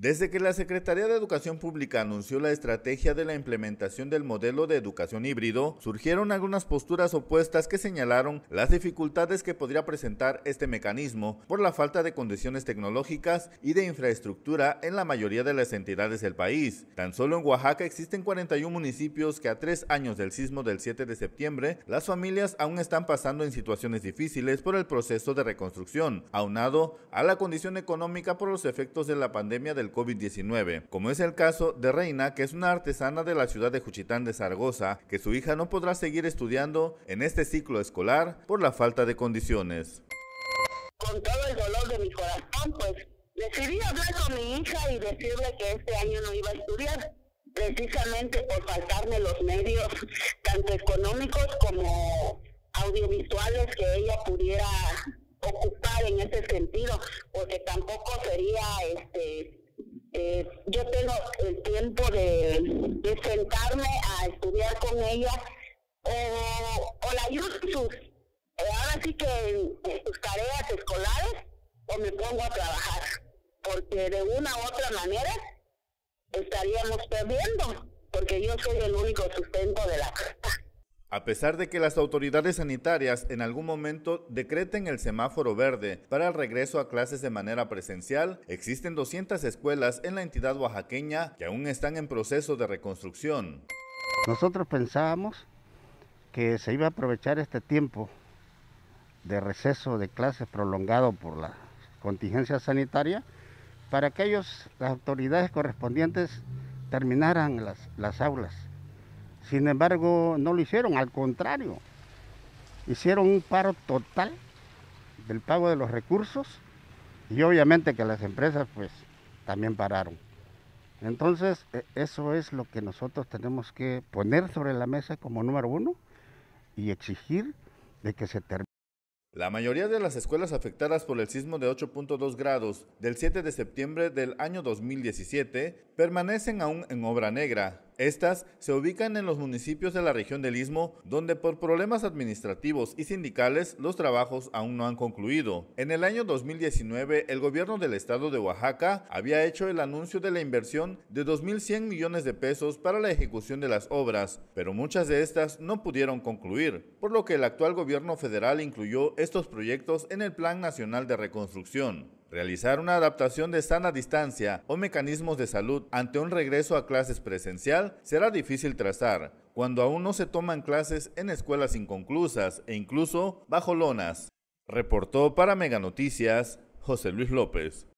Desde que la Secretaría de Educación Pública anunció la estrategia de la implementación del modelo de educación híbrido, surgieron algunas posturas opuestas que señalaron las dificultades que podría presentar este mecanismo por la falta de condiciones tecnológicas y de infraestructura en la mayoría de las entidades del país. Tan solo en Oaxaca existen 41 municipios que a tres años del sismo del 7 de septiembre, las familias aún están pasando en situaciones difíciles por el proceso de reconstrucción, aunado a la condición económica por los efectos de la pandemia del COVID-19, como es el caso de Reina, que es una artesana de la ciudad de Juchitán de Zaragoza, que su hija no podrá seguir estudiando en este ciclo escolar por la falta de condiciones. Con todo el dolor de mi corazón, pues decidí hablar con mi hija y decirle que este año no iba a estudiar, precisamente por faltarme los medios, tanto económicos como audiovisuales, que ella pudiera ocupar en ese sentido, porque tampoco sería este eh, yo tengo el tiempo de, sentarme a estudiar con ella o, la ayudo en sus, ahora sí que sus tareas escolares o me pongo a trabajar, porque de una u otra manera estaríamos perdiendo, porque yo soy el único sustento de la. A pesar de que las autoridades sanitarias en algún momento decreten el semáforo verde para el regreso a clases de manera presencial, existen 200 escuelas en la entidad oaxaqueña que aún están en proceso de reconstrucción. Nosotros pensábamos que se iba a aprovechar este tiempo de receso de clases prolongado por la contingencia sanitaria para que ellos, las autoridades correspondientes, terminaran las, las aulas sin embargo, no lo hicieron, al contrario, hicieron un paro total del pago de los recursos y obviamente que las empresas pues también pararon. Entonces, e, eso es lo que nosotros tenemos que poner sobre la mesa como número uno y exigir de que se termine. La mayoría de las escuelas afectadas por el sismo de 8.2 grados del 7 de septiembre del año 2017 permanecen aún en obra negra. Estas se ubican en los municipios de la región del Istmo, donde por problemas administrativos y sindicales los trabajos aún no han concluido. En el año 2019, el gobierno del estado de Oaxaca había hecho el anuncio de la inversión de 2.100 millones de pesos para la ejecución de las obras, pero muchas de estas no pudieron concluir, por lo que el actual gobierno federal incluyó estos proyectos en el Plan Nacional de Reconstrucción. Realizar una adaptación de sana distancia o mecanismos de salud ante un regreso a clases presencial será difícil trazar, cuando aún no se toman clases en escuelas inconclusas e incluso bajo lonas. Reportó para Mega Noticias José Luis López.